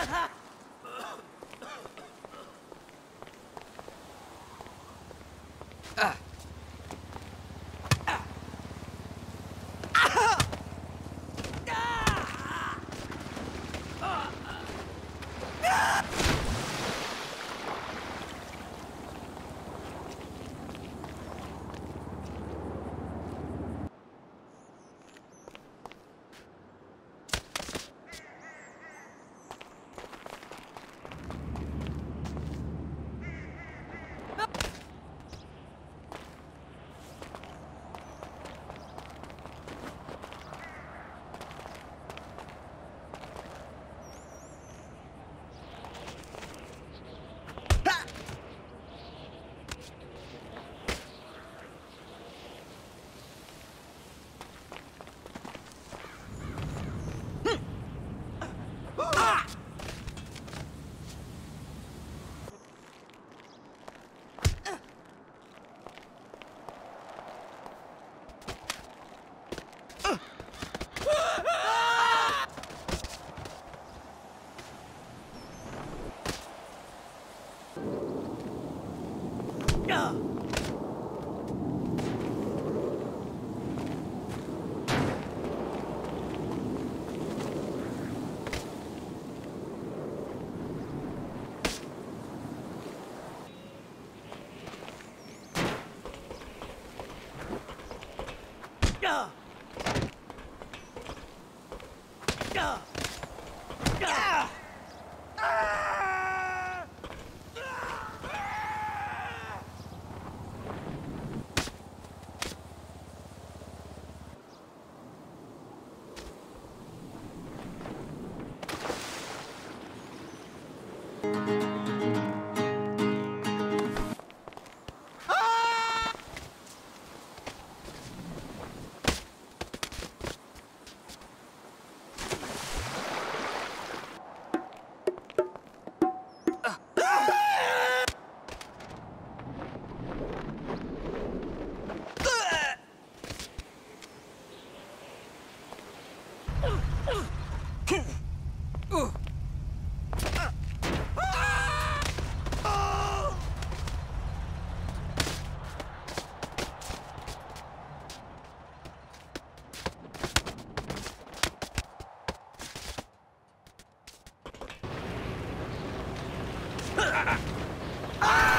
ah. Duh! Duh! Ah!